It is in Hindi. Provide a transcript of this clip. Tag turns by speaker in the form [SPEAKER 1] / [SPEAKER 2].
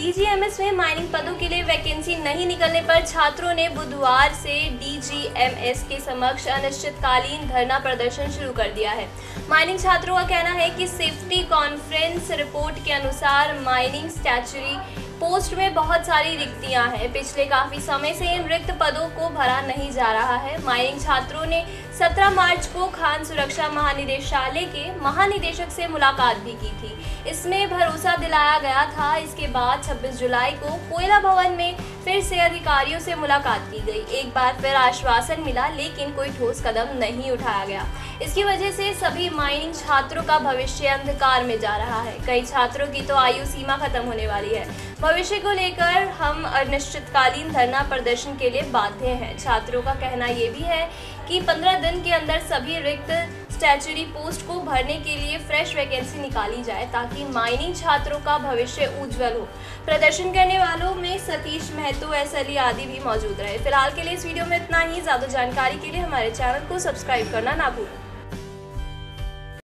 [SPEAKER 1] डीजीएमएस में माइनिंग पदों के लिए वैकेंसी नहीं निकलने पर छात्रों ने बुधवार से डीजीएमएस के समक्ष अनिश्चितकालीन धरना प्रदर्शन शुरू कर दिया है। माइनिंग छात्रों का कहना है कि सेफ्टी कॉन्फ्रेंस रिपोर्ट के अनुसार माइनिंग स्टैचुरी पोस्ट में बहुत सारी रिक्तियाँ हैं। पिछले काफ़ी समय से इन रिक्त पदों को भरा नहीं जा रहा है। माइनिंग छात्रों ने 17 मार्च को खान सुरक्षा महानिदेशालय के महानिदेशक से मुलाकात भी की थी। इसमें भरोसा दिलाया गया था। इसके बाद 26 जुलाई को कोयला भवन में फिर से अधिकारियों से मुलाकात की गई। एक बार फिर आश्वासन मिला, लेकिन कोई ठोस कदम नहीं उठाया गया। इसकी वजह से सभी माइनिंग छात्रों का भविष्य अंधकार में जा रहा है। कई छात्रों की तो आयु सीमा खत्म होने वाली है। भविष्य को लेकर हम अनिश्चितकालीन धरना प्रदर्शन के लिए बाध्य हैं। छात्रों का कहना ये भी है कि 15 दिन के अंदर सभी रिक्त स्टैचुरी पोस्ट को भरने के लिए फ्रेश वैकेंसी निकाली जाए ताकि माइनिंग छात्रों का भविष्य उज्जवल हो। प्रदर्शन करने वालों में सतीश महतो, एस अली आदि भी मौजूद रहे। फ़िलहाल के लिए इस वीडियो में इतना ही। ज़्यादा जानकारी के लिए हमारे चैनल को सब्सक्राइब करना ना भूलें।